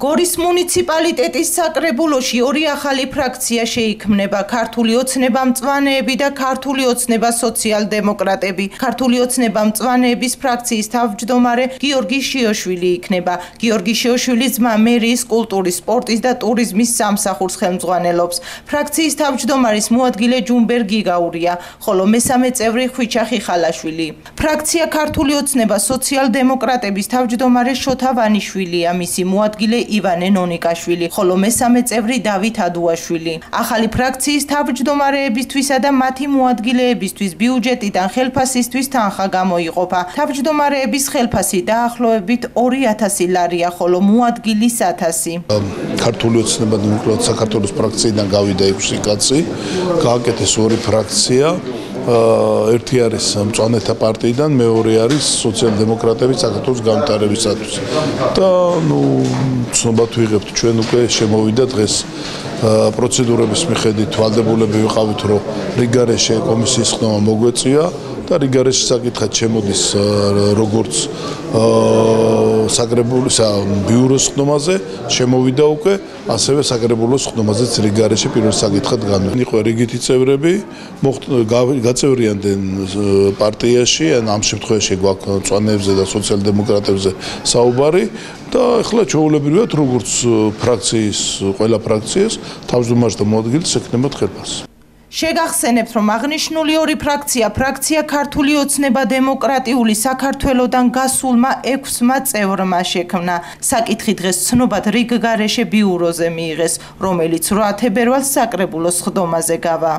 გორის მუნიციპალიტეტის საკრებულოში ორი ახალი ფრაქცია შეიქმნება: ქართული ოცნება მწვანეები და ქართული ოცნება სოციალ-დემოკრატები. ქართული ოცნება მწვანეების ფრაქციის თავმჯდომარე გიორგი შიოშვილი იქნება. გიორგი შიოშვილის ძმა მერიის კულტურის, სპორტის და ტურიზმის სამსახურს ხელმძღვანელობს. ფრაქციის თავმჯდომარის მოადგილე ჯუმბერ გიგაურია, ხოლო მესამე წევრი ხვიჩა ხიხალაშვილი. ფრაქცია ქართული ოცნება სოციალ-დემოკრატების თავმჯდომარე შოთა ვანიშვილია, მისი მოადგილე ივანე ნონიკაშვილი, ხოლო მესამე წევრი დავით ადუაშვილი. ახალი ფრაქციის თავმჯდომარეებისთვისა და მათი მოადგილეებისთვის ბიუჯეტიდან ხელფასისთვის თანხა გამოიყოფა. თავმჯდომარეების ხელფასი დაახლოებით 2000 ლარია, ხოლო მოადგილის 1000. ქართული ოცნება დემოკრატ საქართველოს ფრაქციიდან გავიდა 6 კაცი, გააკეთეს ორი ფრაქცია. ერთი არის მწვანეთა პარტიიდან, მეორე არის სოციალ-დემოკრატების საქართველოს განვითარებისათვის. და ნუ ცნობად ვიღებთ ჩვენ უკვე შემოვიდა დღეს პროცედურების მიხედვით ვალდებულები ვიყავით რომ რიგარეშე კომისიის ხდომა მოგვეწია და რიგარეშე საკითხად შემოდის როგორც საგრებულის ბიუროს ხდომაზე შემოვიდა უკვე ასევე საგრებულოს ხდომაზეც რიგარეშე პირველ საკითხად განვი. იყო რიგითი წევრები გაწევრიანდნენ პარტიაში ან ამ შემთხვევაში გვაქვს წვანებზე და სოციალ-დემოკრატებზე საუბარი და ახლა ჩაოლებრივად როგორც ფრაქციის ყველა ფრაქციას თავმჯდომარეს და მოადგილეს ექნებათ ხელფასს. შეგახსენებთ, რომ აღნიშნული ორი ფრაქცია, ფრაქცია ქართული ოცნება დემოკრატიული საქართველოსდან გასულმა 6-მა წევრმა შექმნა. საკითხი დღეს ცნობად რიგ გარეშე ბიუროზე მიიღეს, რომელიც 8 თებერვალს საკრებულოს ხდომაზე გავა.